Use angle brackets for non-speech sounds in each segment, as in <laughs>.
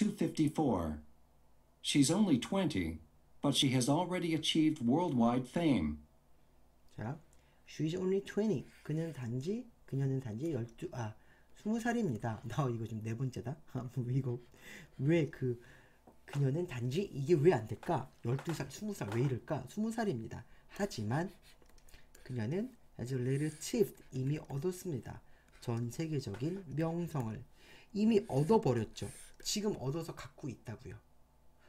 254. She's only 20, but she has already achieved worldwide fame. 자, she's only 20. 그녀는 단지 그녀는 단지 12, 아, 20살입니다. <laughs> 나 이거 좀네 번째다. <laughs> 이거 왜 그 그녀는 단지 이게 왜 안 될까? 12살, 20살 왜 이럴까? 20살입니다. 하지만 그녀는 has already achieved 이미 얻었습니다. 전 세계적인 명성을 이미 얻어버렸죠. 지금 얻어서 갖고 있다고요.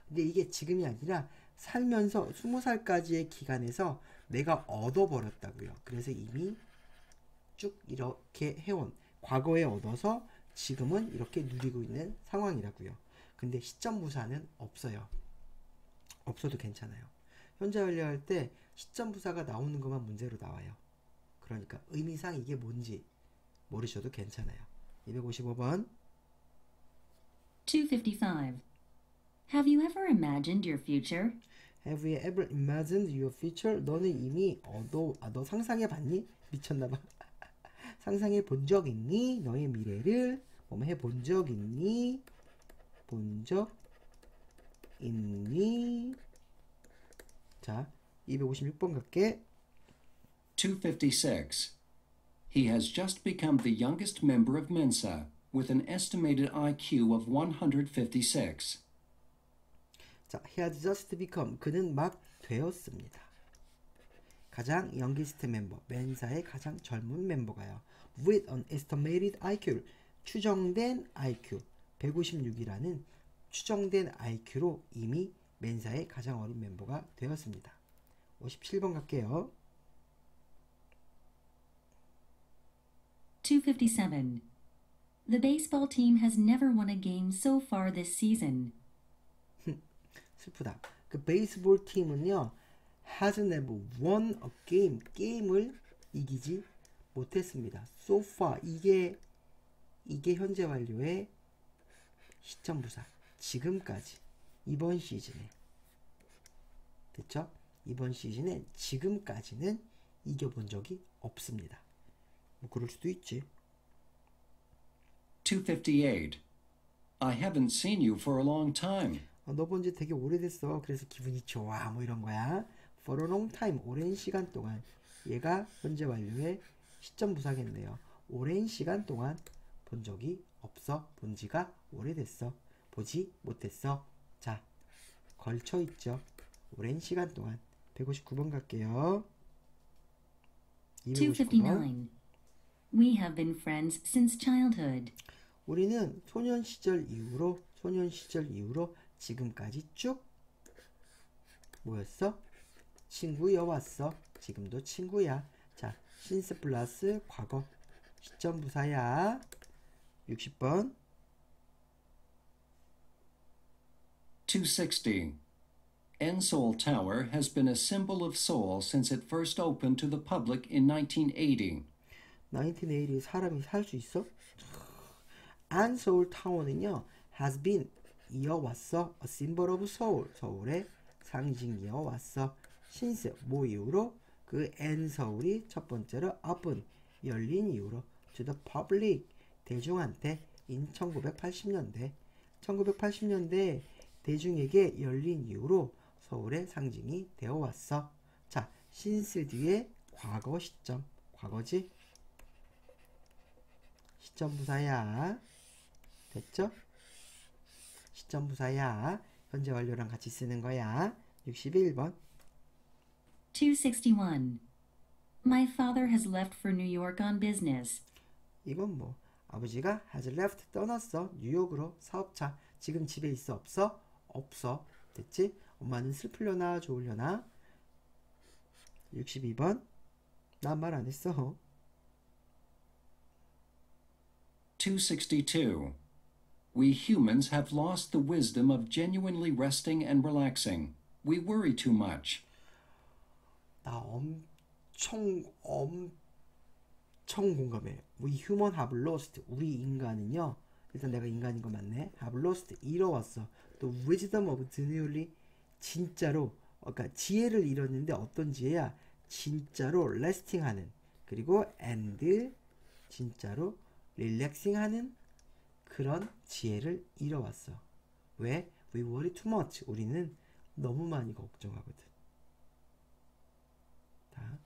근데 이게 지금이 아니라 살면서 20살까지의 기간에서 내가 얻어버렸다고요. 그래서 이미 쭉 이렇게 해온 과거에 얻어서 지금은 이렇게 누리고 있는 상황이라고요. 근데 시점 부사는 없어요. 없어도 괜찮아요. 현재 완료할 때 시점 부사가 나오는 것만 문제로 나와요. 그러니까 의미상 이게 뭔지 모르셔도 괜찮아요. 255번 255. Have you ever imagined your future? Have you ever imagined your future? 너는 이미 어, 너, 아, 너 상상해 봤니? 미쳤나 봐. 상상해 본 적 있니? 너의 미래를 뭐 해본 적 있니? 본 적 있니? 자, 256번 갈게. 256. He has just become the youngest member of Mensa with an estimated IQ of 156. 자, he had just become. 그는 막 되었습니다. 가장 youngest 멤버, 멘사의 가장 젊은 멤버가요. with an estimated IQ. 추정된 IQ 156이라는 추정된 IQ로 이미 멘사의 가장 어린 멤버가 되었습니다. 57번 갈게요. 257. The baseball team has never won a game so far this season. <laughs> 슬프다. 그 베이스볼 팀은요. has never won a game. 게임을 이기지 못했습니다. so far 이게 이게 현재 완료의 시점 부사. 지금까지 이번 시즌에 됐죠? 이번 시즌에 지금까지는 이겨본 적이 없습니다. 뭐 그럴 수도 있지. 258. I haven't seen you for a long time. 어, 너본 지 되게 오래됐어. 그래서 기분이 좋아. 뭐 이런 거야. For a long time. 오랜 시간 동안. 얘가 현재 완료의 시점 부사겠네요. 오랜 시간 동안 본 적이 없어. 본 지가 오래됐어. 보지 못했어. 자, 걸쳐 있죠. 오랜 시간 동안. 159번 갈게요. 259번. 259. We have been friends since childhood. 우리는 소년 시절 이후로 소년 시절 이후로 지금까지 쭉 뭐였어? 친구여 왔어. 지금도 친구야. 자, 신스 플러스 과거 시점 부사야. 60번 260. Enseol Tower has been a symbol of Seoul since it first opened to the public in 1980. 1980 사람이 살 수 있어? 안 서울 타워는요 has been 이어왔어. A symbol of Seoul 서울의 상징이어 왔어. 신스 뭐 이후로 그 N 서울이 첫 번째로 open 열린 이후로 to the public 대중한테 in 1980년대. 1980년대 대중에게 열린 이후로 서울의 상징이 되어 왔어. 자 신스 뒤에 과거 시점. 과거지? 시점 부사야. 됐죠? 시점 부사야. 현재 완료랑 같이 쓰는 거야. 61번. 261. My father has left for New York on business. 이건 뭐 아버지가 has left 떠났어. 뉴욕으로 사업차. 지금 집에 있어 없어? 없어. 됐지? 엄마는 슬플려나 좋으려나? 62번. 난 말 안 했어. 262. We humans have lost the wisdom of genuinely resting and relaxing. We worry too much. 나 엄청 엄청 공감해. We human have lost. 우리 인간은요. 일단 내가 인간인 거 맞네. have lost 잃어왔어. 또 wisdom of genuinely 진짜로 그러니까 지혜를 잃었는데 어떤 지혜야? 진짜로 resting하는 그리고 and 진짜로 릴렉싱하는 그런 지혜를 잃어왔어. 왜? We worry too much. 우리는 너무 많이 걱정하거든. 자,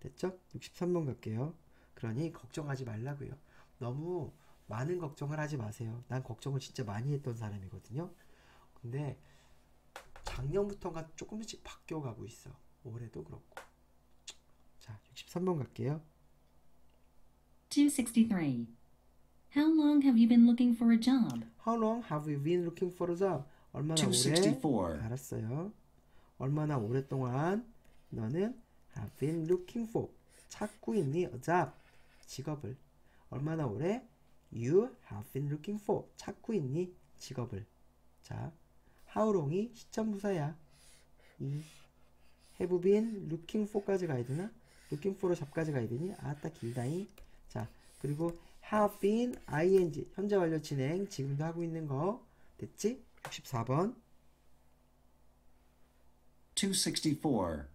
됐죠? 63번 갈게요. 그러니 걱정하지 말라고요. 너무 많은 걱정을 하지 마세요. 난 걱정을 진짜 많이 했던 사람이거든요. 근데 작년부터가 조금씩 바뀌어가고 있어. 올해도 그렇고. 자, 63번 갈게요. 263. How long have you been looking for a job? How long have you been looking for a job? 얼마나 오래? 264. 알았어요. 얼마나 오랫동안 너는 have been looking for 찾고 있니? a job 직업을 얼마나 오래? You have been looking for 찾고 있니? 직업을 자, how long이 시점부사야. 이 have been looking for까지 가야 되나? looking for로 잡까지 가야 되니? 아따 길다잉. 자, 그리고 have been ing 현재 완료 진행 지금도 하고 있는 거 됐지? 64번 264.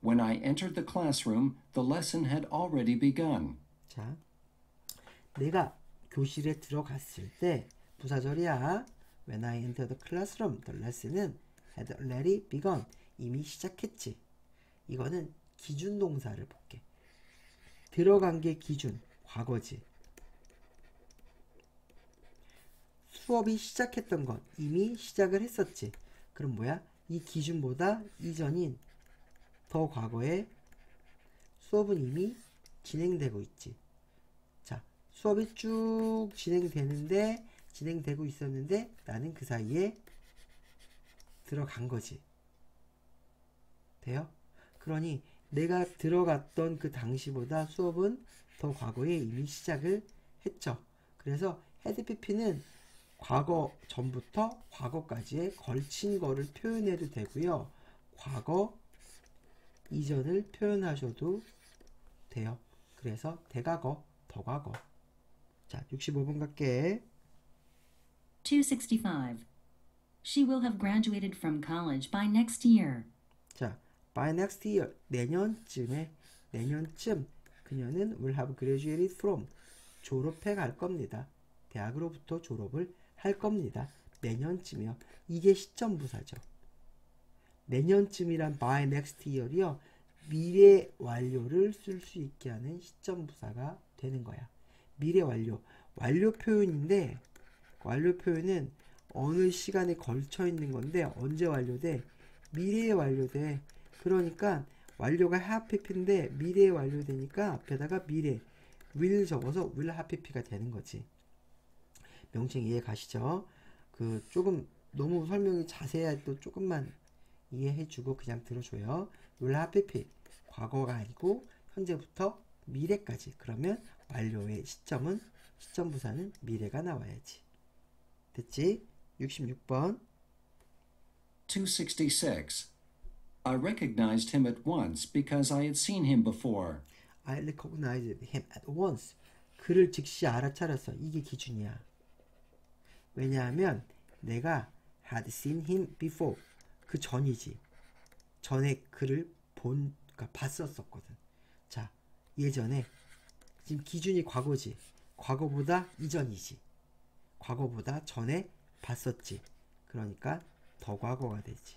When I entered the classroom, the lesson had already begun. 자, 내가 교실에 들어갔을 때 부사절이야. When I entered the classroom, the lesson은 had already begun. 이미 시작했지. 이거는 기준 동사를 볼게. 들어간 게 기준, 과거지. 수업이 시작했던 것, 이미 시작을 했었지. 그럼 뭐야? 이 기준보다 이전인 더 과거에 수업은 이미 진행되고 있지. 자, 수업이 쭉 진행되는데, 진행되고 있었는데, 나는 그 사이에 들어간 거지. 돼요? 그러니 내가 들어갔던 그 당시보다 수업은 더 과거에 이미 시작을 했죠. 그래서 헤드피피는 과거 전부터 과거까지에 걸친 거를 표현해도 되고요. 과거 이전을 표현하셔도 돼요. 그래서 대과거, 더과거. 자, 65번 갈게. 265. She will have graduated from college by next year. 자, by next year 내년쯤에 내년쯤 그녀는 will have graduated from 졸업해 갈 겁니다. 대학으로부터 졸업을 할 겁니다. 내년쯤이요. 이게 시점 부사죠. 내년쯤이란 by next year이요. 미래 완료를 쓸 수 있게 하는 시점 부사가 되는 거야. 미래 완료. 완료 표현인데 완료 표현은 어느 시간에 걸쳐 있는 건데 언제 완료돼? 미래에 완료돼. 그러니까 완료가 happy인데 미래에 완료되니까 앞에다가 미래 will 적어서 will happy가 되는 거지. 명칭 이해 가시죠? 그 조금 너무 설명이 자세해도 조금만 이해해주고 그냥 들어줘요. happy 과거가 아니고 현재부터 미래까지 그러면 완료의 시점은 시점 부사는 미래가 나와야지. 됐지? 66번 266. I recognized him at once because I had seen him before. I recognized him at once. 그를 즉시 알아차렸어. 이게 기준이야. 왜냐하면 내가 had seen him before. 그 전이지. 전에 그를 본, 그러니까 봤었었거든. 자, 예전에 지금 기준이 과거지. 과거보다 이전이지. 과거보다 전에 봤었지. 그러니까 더 과거가 되지.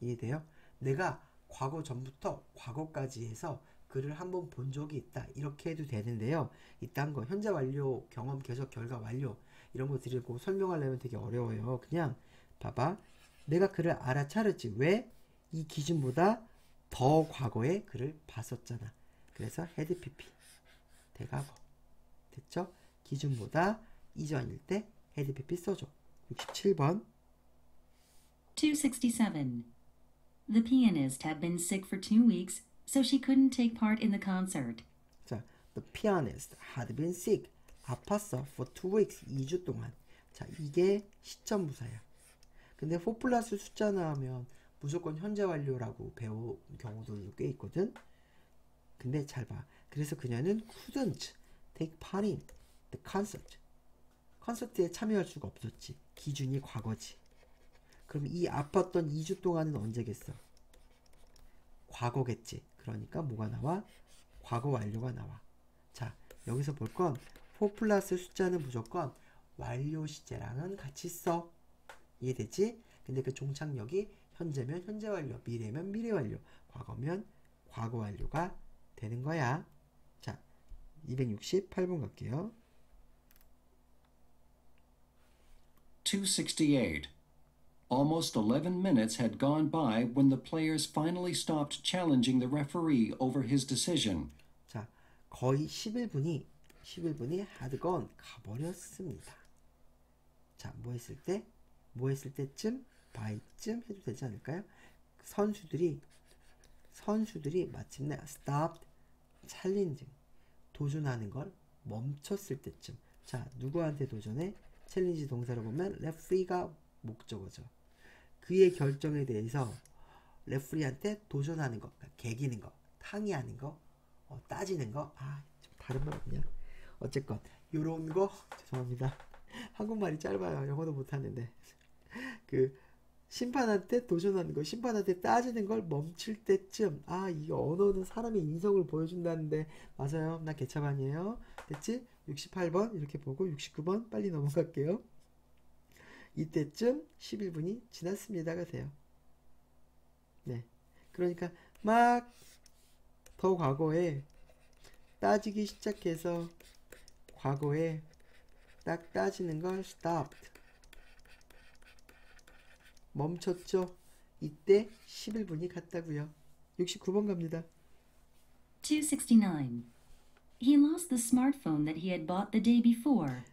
이해돼요? 내가 과거 전부터 과거까지 해서 그를 한번 본 적이 있다. 이렇게 해도 되는데요. 이딴 거 현재 완료, 경험, 계속, 결과 완료 이런 거 드리고 설명하려면 되게 어려워요. 그냥 봐봐. 내가 그를 알아차렸지. 왜? 이 기준보다 더 과거에 그를 봤었잖아. 그래서 had PP 대과거 됐죠? 기준보다 이전일 때 헤드 PP 써줘. 67번 267. The pianist had been sick for two weeks, so she couldn't take part in the concert. 자, the pianist had been sick. 아팠어 for two weeks. 2주 동안. 자, 이게 시점 부사야. 근데 for 플러스 숫자 나오면 무조건 현재 완료라고 배운 경우도 꽤 있거든. 근데 잘 봐. 그래서 그녀는 couldn't take part in the concert. 콘서트에 참여할 수가 없었지. 기준이 과거지. 그럼 이 아팠던 2주 동안은 언제겠어? 과거겠지. 그러니까 뭐가 나와? 과거 완료가 나와. 자, 여기서 볼 건 4 플러스 숫자는 무조건 완료 시제랑은 같이 써. 이해됐지? 근데 그 종착역이 현재면 현재 완료, 미래면 미래 완료, 과거면 과거 완료가 되는 거야. 자, 268번 갈게요. 268. Almost 11 minutes had gone by when the players finally stopped challenging the referee over his decision. 자, 거의 11분이 11분이 하드건 가버렸습니다. 자, 뭐 했을 때? 뭐 했을 때쯤? by쯤 해도 되지 않을까요? 선수들이 선수들이 마침내 stopped challenging 도전하는 걸 멈췄을 때쯤. 자, 누구한테 도전해? challenge 동사로 보면 referee가 목적어죠. 그의 결정에 대해서 referee한테 도전하는 거, 그러니까 개기는 거, 항의하는 거, 어, 따지는 거, 아, 좀 다른 말 없냐? 어쨌건 요런 거 죄송합니다. <laughs> 한국말이 짧아요. 영어도 못하는데 그 심판한테 도전하는 거, 심판한테 따지는 걸 멈출 때쯤 아, 이 언어는 사람의 인성을 보여준다는데 맞아요. 나 개차반이에요. 됐지? 68번 이렇게 보고 69번 빨리 넘어갈게요. 이때쯤 11분이 지났습니다가 돼요. 네. 그러니까 막 더 과거에 따지기 시작해서 과거에 딱 따지는 걸 stopped. 멈췄죠? 이때 11분이 갔다고요. 69번 갑니다. 269. He lost the smartphone that he had bought the day before.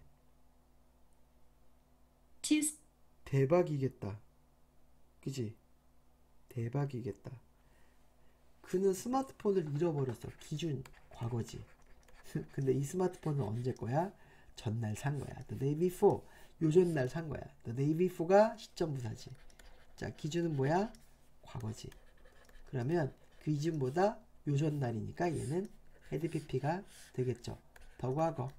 2 대박이겠다. 그지? 대박이겠다. 그는 스마트폰을 잃어버렸어. 기준 과거지. <laughs> 근데 이 스마트폰은 언제 거야? 전날 산 거야. The day before. 요전 날 산 거야. The day before가 시점 부사지. 자, 기준은 뭐야? 과거지. 그러면 그 기준보다 요전 날이니까 얘는 had PP가 되겠죠. 더 과거.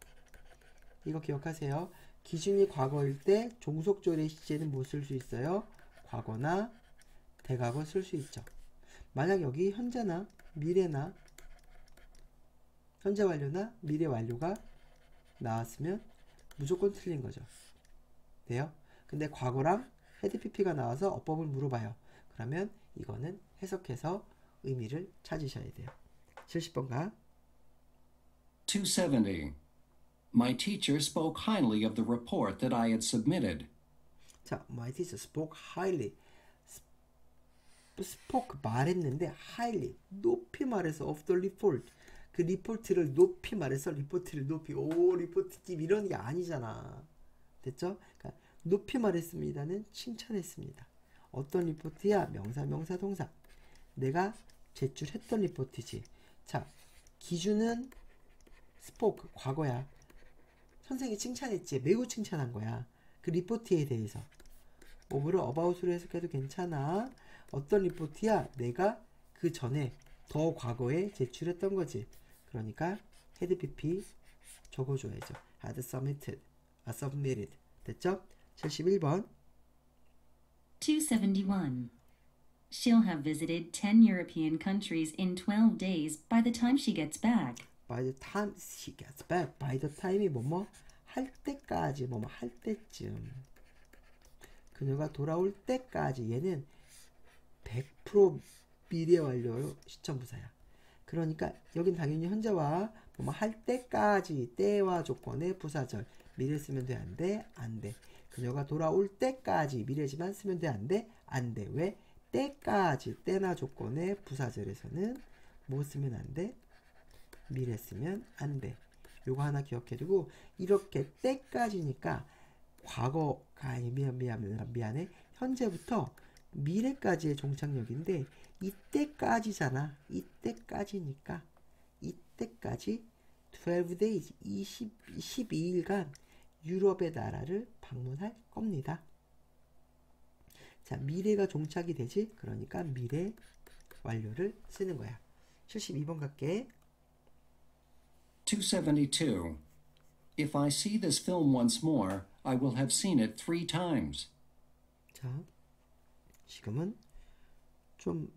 이거 기억하세요. 기준이 과거일 때 종속절의 시제는 뭐쓸수 있어요? 과거나 대과거 쓸 수 있죠. 만약 여기 현재나 미래나 현재 완료나 미래 완료가 나왔으면 무조건 틀린 거죠. 돼요? 근데 과거랑 had PP가 나와서 어법을 물어봐요. 그러면 이거는 해석해서 의미를 찾으셔야 돼요. 70번 가. 270. My teacher spoke highly of the report that I had submitted. 자, my teacher spoke highly. spoke 말했는데 highly 높이 말해서 of the report 그 리포트를 높이 말해서 리포트를 높이 오 리포트 팁 이런 게 아니잖아 됐죠? 그러니까 높이 말했습니다는 칭찬했습니다 어떤 리포트야 명사 명사 동사 내가 제출했던 리포트지 자 기준은 spoke 과거야 선생이 칭찬했지 매우 칭찬한 거야 그 리포트에 대해서 of를 about으로 해석해도 괜찮아 어떤 리포트야 내가 그 전에 더 과거에 제출했던 거지 그러니까 had PP 적어줘야죠 had submitted, 아, submitted 됐죠? 71번 271. She'll have visited 10 European countries in 12 days by the time she gets back. By the time she gets back by the time이 뭐뭐 할 때까지 뭐뭐 할 때쯤 그녀가 돌아올 때까지 얘는 100% 미래 완료 시점 부사야 그러니까 여긴 당연히 현재와 뭐뭐 할 때까지 때와 조건의 부사절 미래 쓰면 돼 안 돼? 안 돼. 그녀가 돌아올 때까지 미래지만 쓰면 돼 안 돼? 안 돼. 왜? 때까지 때나 조건의 부사절에서는 뭐 쓰면 안 돼? 미래 쓰면 안 돼. 요거 하나 기억해두고 이렇게 때까지니까 과거가 아니 미안 미안 미안 미안해 현재부터 미래까지의 종착역인데 이때까지잖아. 이때까지니까 이때까지 12 days 20 12일간 유럽의 나라를 방문할 겁니다. 자, 미래가 종착이 되지? 그러니까 미래 완료를 쓰는 거야. 72번 갈게. 272. If I see this film once more, I will have seen it three times. 자, 지금은 좀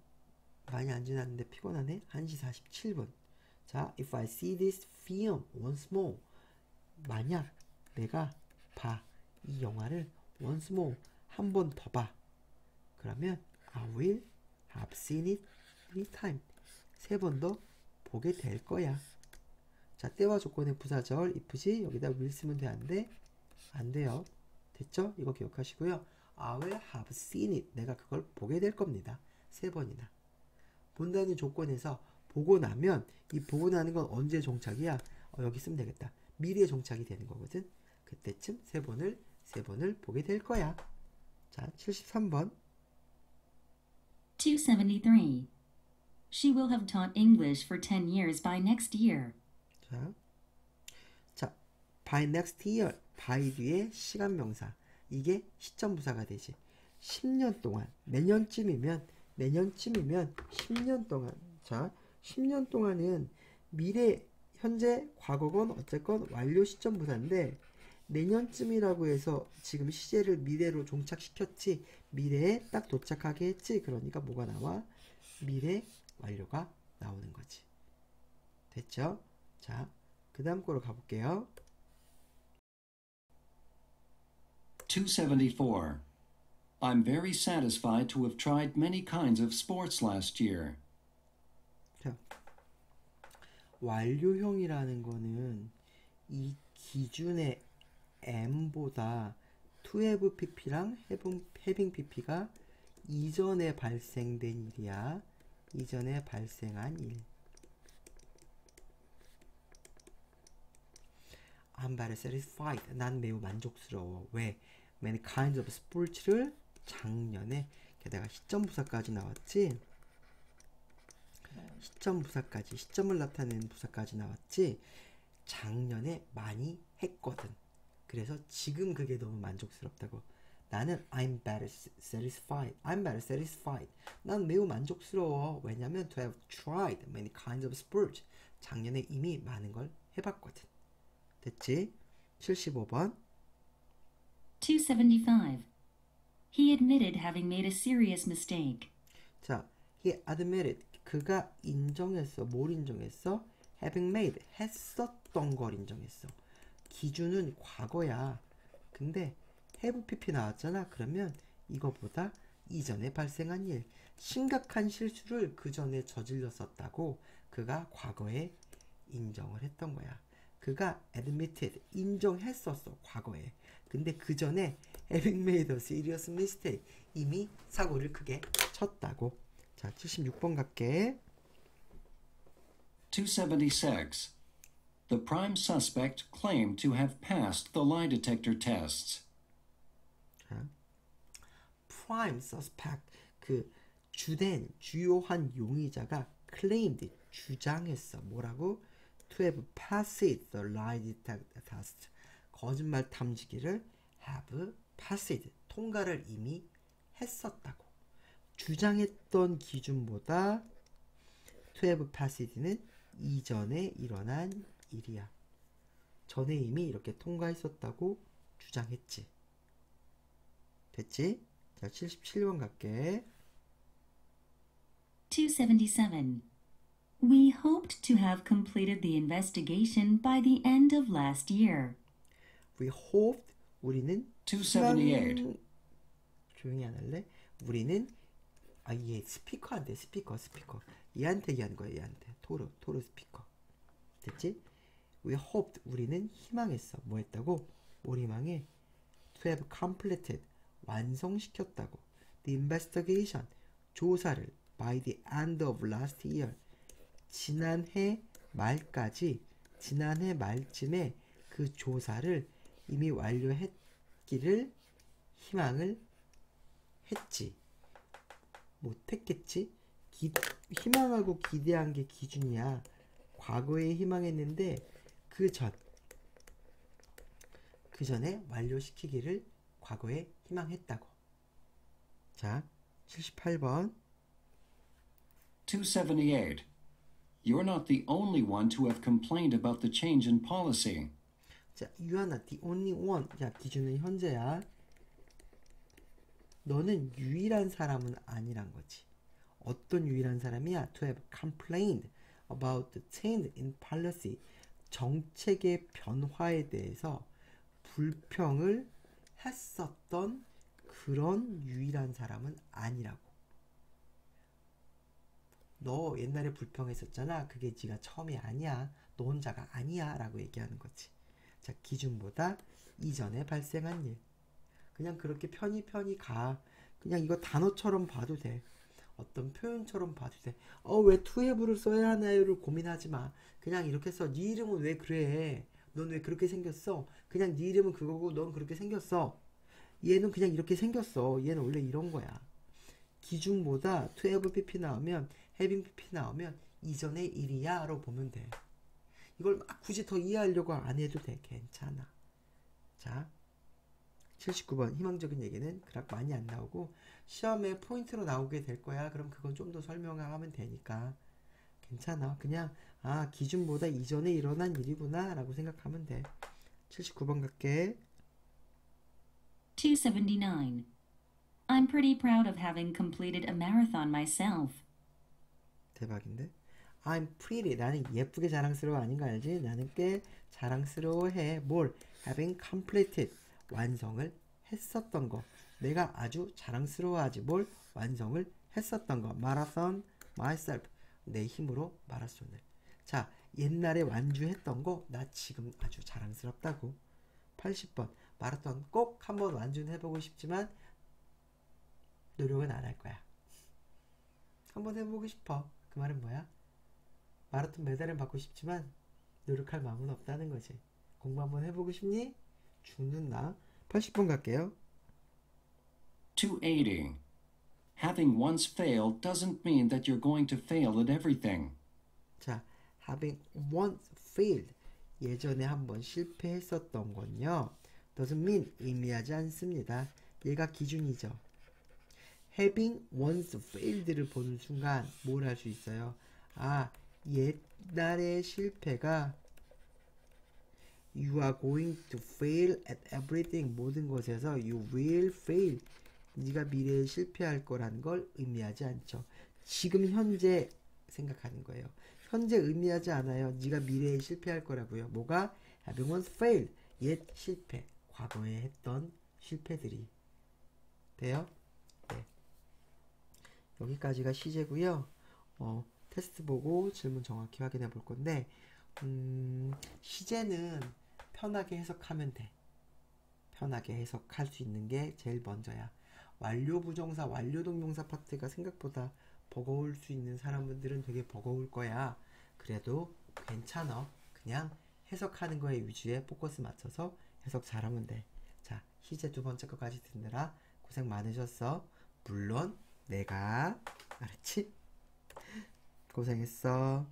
많이 안 지났는데 피곤하네. 1시 47분. 자, if I see this film once more. 만약 내가 봐. 이 영화를 once more 한 번 더 봐. 그러면 I will have seen it three times. 세 번 더 보게 될 거야. 자, 때와 조건의 부사절 이쁘지? 여기다 will 쓰면 돼, 안 돼요. 됐죠? 이거 기억하시고요. I will have seen it. 내가 그걸 보게 될 겁니다. 세 번이나. 본다는 조건에서 보고 나면 이 보고 나는 건 언제 종착이야? 어, 여기 쓰면 되겠다. 미래에 종착이 되는 거거든. 그때쯤 세 번을 세 번을 보게 될 거야. 자, 73번. 273. She will have taught English for 10 years by next year. 자, 자, by next year, by 뒤에 시간 명사. 이게 시점 부사가 되지. 10년 동안, 내년쯤이면, 내년쯤이면 10년 동안. 자, 10년 동안은 미래, 현재, 과거건 어쨌건 완료 시점 부사인데, 내년쯤이라고 해서 지금 시제를 미래로 종착시켰지, 미래에 딱 도착하게 했지. 그러니까 뭐가 나와? 미래 완료가 나오는 거지. 됐죠? 자, 그 다음 거로 가볼게요. 274. I'm very satisfied to have tried many kinds of sports last year. 자, 완료형이라는 거는 이 기준의 M보다 2have pp랑 having pp가 이전에 발생된 일이야. 이전에 발생한 일. I'm very satisfied. 난 매우 만족스러워. 왜? Many kinds of sports를 작년에 게다가 시점 부사까지 나왔지. 시점 부사까지 시점을 나타내는 부사까지 나왔지. 작년에 많이 했거든. 그래서 지금 그게 너무 만족스럽다고. 나는 I'm better satisfied. I'm better satisfied. 난 매우 만족스러워. 왜냐면 to have tried many kinds of sports. 작년에 이미 많은 걸 해봤거든. 됐지? 75번. 275. He admitted having made a serious mistake. 자, he admitted. 그가 인정했어. 뭘 인정했어? having made. 했었던 걸 인정했어. 기준은 과거야. 근데 have pp 나왔잖아. 그러면 이거보다 이전에 발생한 일, 심각한 실수를 그 전에 저질렀었다고 그가 과거에 인정을 했던 거야. 그가 admitted, 인정했었어, 과거에. 근데 그 전에 having made a serious mistake, 이미 사고를 크게 쳤다고. 자, 76번 갈게. 276. The prime suspect claimed to have passed the lie detector tests. 자, prime suspect, 그 주된, 주요한 용의자가 claimed, 주장했어. 뭐라고? Have passed the lie test. 거짓말 탐지기를 have passed, 통과를 이미 했었다고. 주장했던 기준보다 to have passed는 이전에 일어난 일이야. 전에 이미 이렇게 통과했었다고 주장했지. 됐지? 자, 77번 갈게. 277. We hoped to have completed the investigation by the end of last year. We hoped 우리는 278. 희망- 조용히 안 할래? 우리는 아 얘 스피커한테 스피커 스피커 얘한테 얘기하는 거야 얘한테 토르 토르 스피커 됐지? We hoped 우리는 희망했어 뭐 했다고? 우리 희망에 to have completed 완성시켰다고 the investigation 조사를 by the end of last year 지난해 말까지 지난해 말쯤에 그 조사를 이미 완료했기를 희망을 했지. 못했겠지? 기, 희망하고 기대한 게 기준이야. 과거에 희망했는데 그 전, 그 전에 완료시키기를 과거에 희망했다고. 자, 78번. 278. You're not the only one to have complained about the change in policy. 자, you are not the only one. 자, 기준은 현재야. 너는 유일한 사람은 아니란 거지. 어떤 유일한 사람이야? To have complained about the change in policy. 정책의 변화에 대해서 불평을 했었던 그런 유일한 사람은 아니라고. 너 옛날에 불평했었잖아. 그게 네가 처음이 아니야. 너 혼자가 아니야. 라고 얘기하는 거지. 자, 기준보다 이전에 발생한 일. 그냥 그렇게 편히 편히 가. 그냥 이거 단어처럼 봐도 돼. 어떤 표현처럼 봐도 돼. 어, 왜 투해부를 써야 하나요를 고민하지 마. 그냥 이렇게 써. 네 이름은 왜 그래? 넌 왜 그렇게 생겼어? 그냥 네 이름은 그거고 넌 그렇게 생겼어. 얘는 그냥 이렇게 생겼어. 얘는 원래 이런 거야. 기준보다 have pp 나오면 having pp 나오면 이전의 일이야 로 보면 돼. 이걸 막 굳이 더 이해하려고 안 해도 돼. 괜찮아. 자, 79번 희망적인 얘기는 그닥 많이 안 나오고 시험에 포인트로 나오게 될 거야. 그럼 그건 좀 더 설명하면 되니까 괜찮아. 그냥 아 기준보다 이전에 일어난 일이구나 라고 생각하면 돼. 79번 갈게. 279. I'm pretty proud of having completed a marathon myself. 대박인데? I'm pretty. 나는 예쁘게 자랑스러워 아닌 거 알지? 나는 꽤 자랑스러워해. 뭘? Having completed. 완성을 했었던 거. 내가 아주 자랑스러워하지. 뭘? 완성을 했었던 거. 마라톤 myself. 내 힘으로 마라톤을. 자, 옛날에 완주했던 거. 나 지금 아주 자랑스럽다고. 80번. 마라톤 꼭 한번 완주해보고 싶지만 노력은 안 할 거야. 한번 해보고 싶어. 그 말은 뭐야? 마라톤 메달을 받고 싶지만 노력할 마음은 없다는 거지. 공부 한번 해보고 싶니? 죽는 나. 80번 갈게요. 280. Having once failed doesn't mean that you're going to fail at everything. 자, having once failed. 예전에 한번 실패했었던 건요. doesn't mean 의미하지 않습니다. 얘가 기준이죠. Having once failed를 보는 순간 뭘 할 수 있어요? 아, 옛날의 실패가 you are going to fail at everything 모든 것에서 you will fail 네가 미래에 실패할 거라는 걸 의미하지 않죠. 지금 현재 생각하는 거예요. 현재 의미하지 않아요. 네가 미래에 실패할 거라고요. 뭐가 having once failed 옛 실패 과거에 했던 실패들이 돼요. 네. 여기까지가 시제고요. 어, 테스트 보고 질문 정확히 확인해 볼 건데 음, 시제는 편하게 해석하면 돼. 편하게 해석할 수 있는 게 제일 먼저야. 완료 부정사, 완료 동명사 파트가 생각보다 버거울 수 있는 사람들은 되게 버거울 거야. 그래도 괜찮아. 그냥 해석하는 거에 위주에 포커스 맞춰서 해석 잘하면 돼. 자, 시제 두 번째 거까지 듣느라 고생 많으셨어. 물론 내가 알았지? 고생했어.